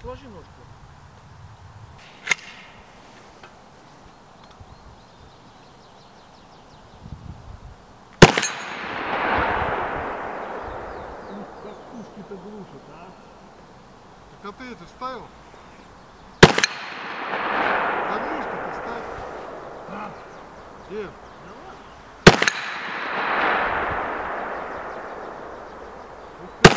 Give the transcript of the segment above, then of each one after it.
сложи ножку. Ух, как пушки-то глушат, а? Так а ты это ставил? Заглушку-то ставь. А, Где? да ладно. Ух ты.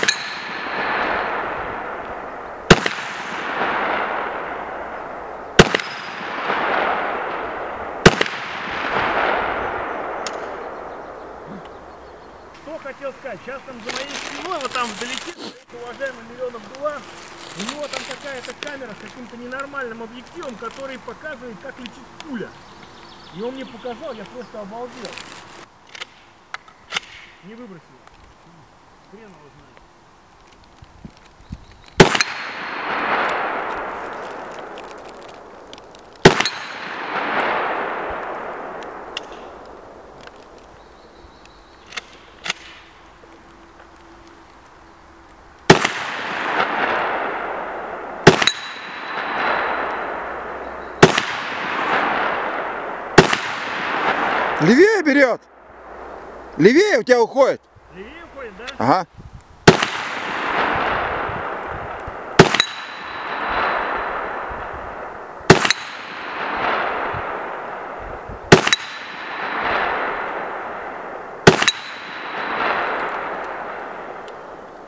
Что хотел сказать, сейчас там за моей спиной, вот там вдалеке, уважаемый миллионов два, у него там какая-то камера с каким-то ненормальным объективом, который показывает, как летит пуля. И он мне показал, я просто обалдел. Не выбросил. Хрен его знает. Левее берет. Левее у тебя уходит. Левее уходит, да? Ага.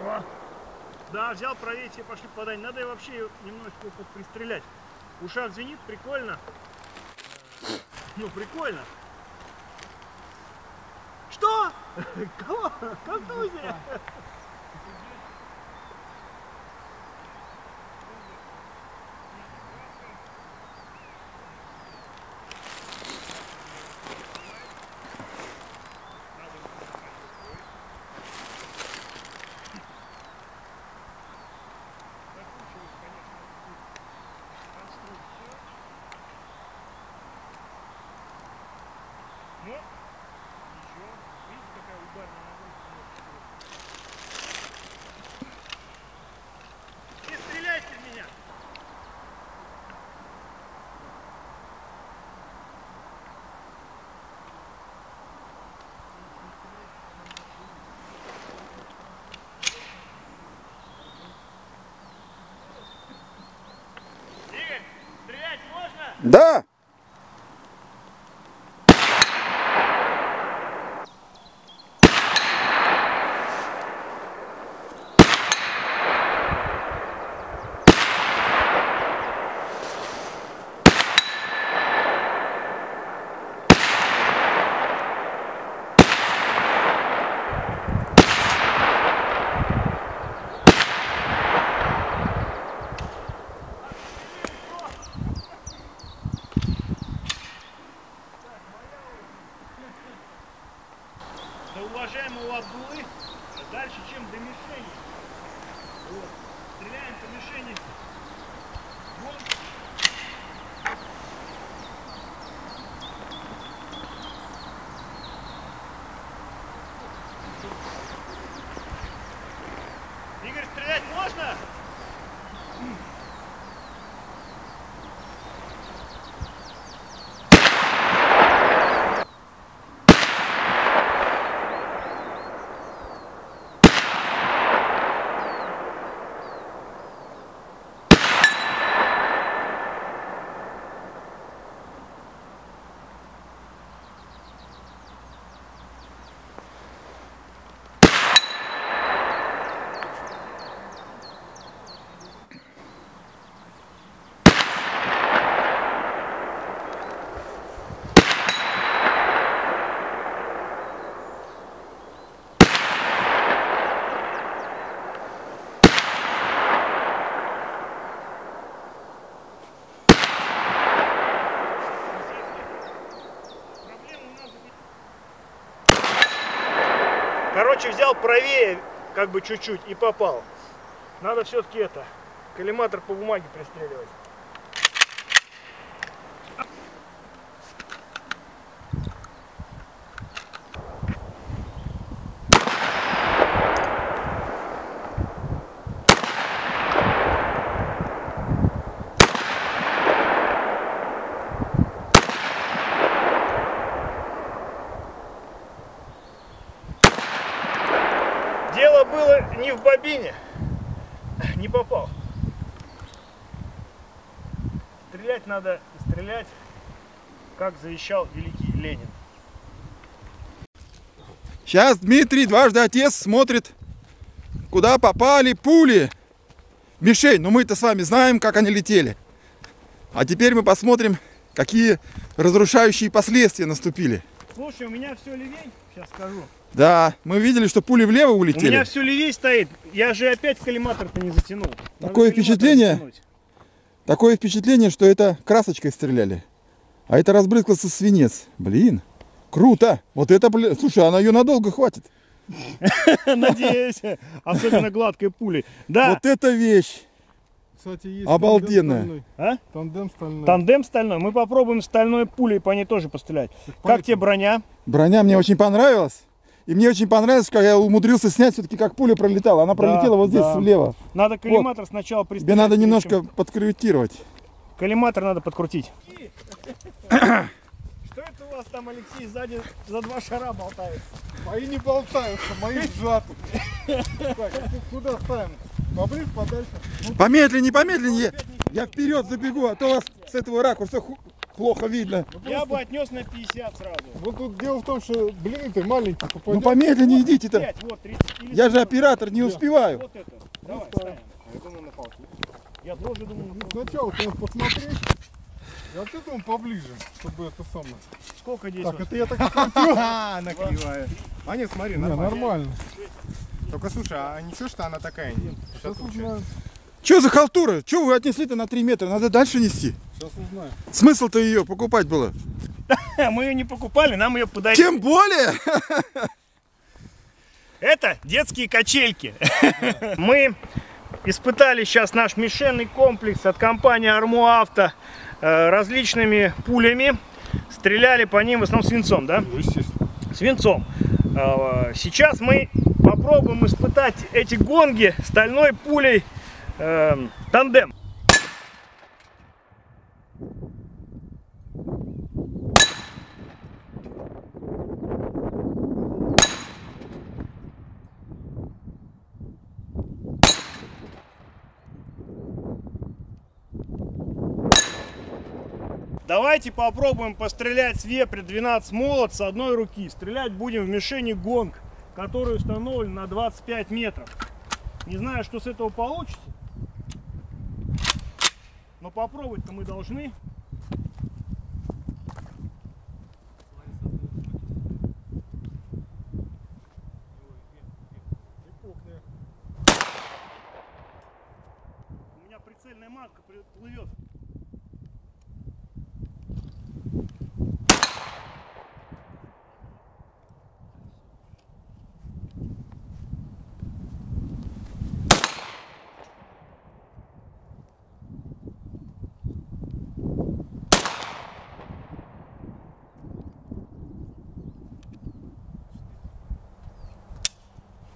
О, Да, взял правее, все пошли подать. Надо и вообще немножечко пристрелять. Ушах звенит, прикольно. Э, Ну, прикольно. Что? Кого? Контузия? Ну, ничего. Видите, какая ударная нагрузка? Не стреляйте в меня! Игорь, стрелять можно? Да. До уважаемого Абдулы дальше, чем до мишени. Вот. Стреляем по мишени. Вон. Игорь, стрелять можно? Короче, взял правее, как бы чуть-чуть, и попал. Надо все-таки это, коллиматор по бумаге пристреливать. В бобине. Не попал. Стрелять надо, стрелять, как завещал великий Ленин. Сейчас Дмитрий, дважды отец, смотрит, куда попали пули. Мишень, ну мы-то с вами знаем, как они летели. А теперь мы посмотрим, какие разрушающие последствия наступили. Слушай, у меня все левей, сейчас скажу. Да, мы видели, что пули влево У улетели. меня все левей стоит. Я же опять коллиматор-то не затянул. Надо Такое впечатление? затянуть. Такое впечатление, что это красочкой стреляли. А это разбрызгался свинец. Блин, круто. Вот это, блин, слушай, она ее надолго хватит. Надеюсь. Особенно гладкой пулей. Да, Вот это вещь. Кстати, есть Обалденная. тандем стальной. а? Тандем стальной. Тандем стальной. Мы попробуем стальной пулей по ней тоже пострелять. Как тебе броня? Броня мне очень понравилась. И мне очень понравилось, как я умудрился снять все-таки, как пуля пролетала. Она пролетела вот здесь да. влево. Надо коллиматор сначала пристрелять. Тебе надо немножко чем- подкорректировать. Коллиматор надо подкрутить. Что это у вас там, Алексей, сзади за два шара болтается? Мои не болтаются, мои сжаты. Так, а куда ставим? Поближе, подальше. Ну, Помедленнее, помедленнее. Я вперед забегу, а то вас с этого ракурса плохо видно. Я бы отнес на 50 сразу. вот тут дело в том, что, блин, ты маленький Ну попадешь. помедленнее идите-то. 5, вот, 30. Или Я же 40. оператор, не успеваю. Вот это. Давай, ставим. Я думал на палке. Я тоже думал на палке. Сначала ты посмотреть. И от этого поближе, чтобы это самое. Сколько здесь? Так, вот? это я так крутил. А, она кривая. А нет, смотри, нормально. нормально. Только слушай, а ничего, что она такая? Сейчас узнаем. Что за халтура? Что вы отнесли-то на 3 метра? Надо дальше нести. Сейчас узнаем. Смысл-то ее покупать было? Мы ее не покупали, нам ее подарили. Тем более. Это детские качельки. Мы испытали сейчас наш мишенный комплекс от компании Армуавто э, различными пулями. Стреляли по ним в основном свинцом, да? Ну, естественно. Свинцом. Э, Сейчас мы попробуем испытать эти гонги стальной пулей э, тандем. Давайте попробуем пострелять с вепря 12 молот с одной руки. Стрелять будем в мишени гонг, который установлен на 25 метров. Не знаю, что с этого получится. Но попробовать-то мы должны. У меня прицельная матка плывет.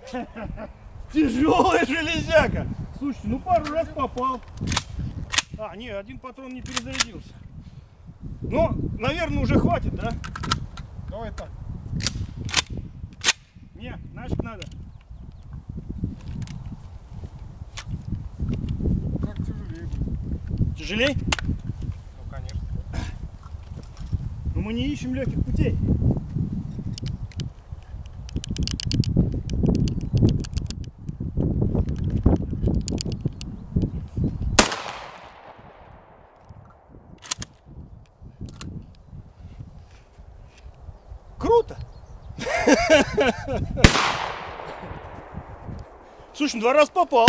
Тяжелая железяка. Слушайте, ну пару раз попал. А, не, один патрон не перезарядился. Ну, наверное, уже хватит, да? Давай так. Не, нафиг надо. Как тяжелее будет. Тяжелей? Ну, конечно. Но мы не ищем легких путей. Круто! Слушай, ну два раза попал.